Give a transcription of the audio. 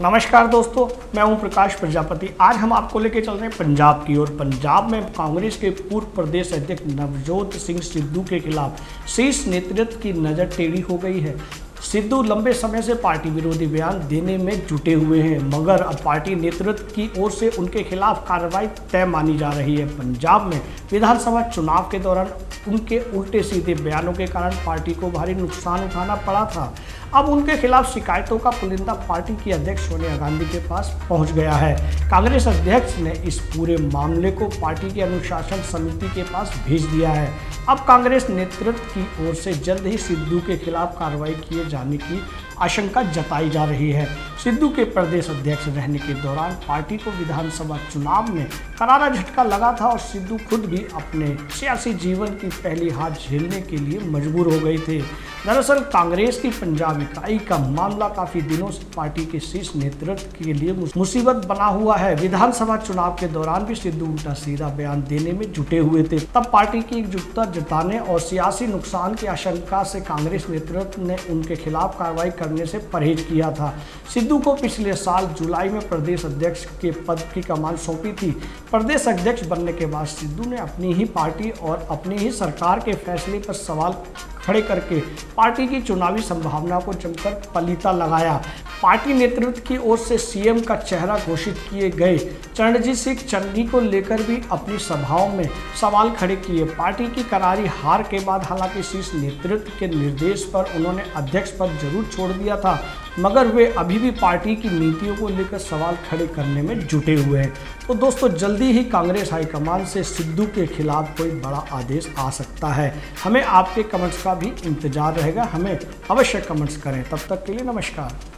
नमस्कार दोस्तों, मैं हूँ प्रकाश प्रजापति। आज हम आपको लेके चल रहे हैं पंजाब की ओर। पंजाब में कांग्रेस के पूर्व प्रदेश अध्यक्ष नवजोत सिंह सिद्धू के खिलाफ शीर्ष नेतृत्व की नज़र टेढ़ी हो गई है। सिद्धू लंबे समय से पार्टी विरोधी बयान देने में जुटे हुए हैं, मगर अब पार्टी नेतृत्व की ओर से उनके खिलाफ कार्रवाई तय मानी जा रही है। पंजाब में विधानसभा चुनाव के दौरान उनके उल्टे सीधे बयानों के कारण पार्टी को भारी नुकसान उठाना पड़ा था। अब उनके खिलाफ शिकायतों का पुलिंदा पार्टी की अध्यक्ष सोनिया गांधी के पास पहुँच गया है। कांग्रेस अध्यक्ष ने इस पूरे मामले को पार्टी की अनुशासन समिति के पास भेज दिया है। अब कांग्रेस नेतृत्व की ओर से जल्द ही सिद्धू के खिलाफ कार्रवाई किए जाने की आशंका जताई जा रही है। सिद्धू के प्रदेश अध्यक्ष रहने के दौरान पार्टी को विधानसभा चुनाव में करारा झटका लगा था और सिद्धू खुद भी अपने सियासी जीवन की पहली हार झेलने के लिए मजबूर हो गए थे। दरअसल कांग्रेस की पंजाब इकाई का मामला काफ़ी दिनों से पार्टी के शीर्ष नेतृत्व के लिए मुसीबत बना हुआ है। विधानसभा चुनाव के दौरान भी सिद्धू उल्टा सीधा बयान देने में जुटे हुए थे। तब पार्टी की एकजुटता जताने और सियासी नुकसान की आशंका से कांग्रेस नेतृत्व ने उनके खिलाफ कार्रवाई करने से परहेज किया था। सिद्धू को पिछले साल जुलाई में प्रदेश अध्यक्ष के पद की कमान सौंपी थी। प्रदेश अध्यक्ष बनने के बाद सिद्धू ने अपनी ही पार्टी और अपनी ही सरकार के फैसले पर सवाल खड़े करके पार्टी की चुनावी संभावना को जमकर पलीता लगाया। पार्टी नेतृत्व की ओर से सीएम का चेहरा घोषित किए गए। चरणजीत सिंह चन्नी को लेकर भी अपनी सभाओं में सवाल खड़े किए। पार्टी की करारी हार के बाद हालाँकि शीर्ष नेतृत्व के निर्देश पर उन्होंने अध्यक्ष पद ज़रूर छोड़ दिया था, मगर वे अभी भी पार्टी की नीतियों को लेकर सवाल खड़े करने में जुटे हुए हैं। तो दोस्तों, जल्दी ही कांग्रेस हाईकमान से सिद्धू के खिलाफ कोई बड़ा आदेश आ सकता है। हमें आपके कमेंट्स का भी इंतज़ार रहेगा। हमें अवश्य कमेंट्स करें। तब तक के लिए नमस्कार।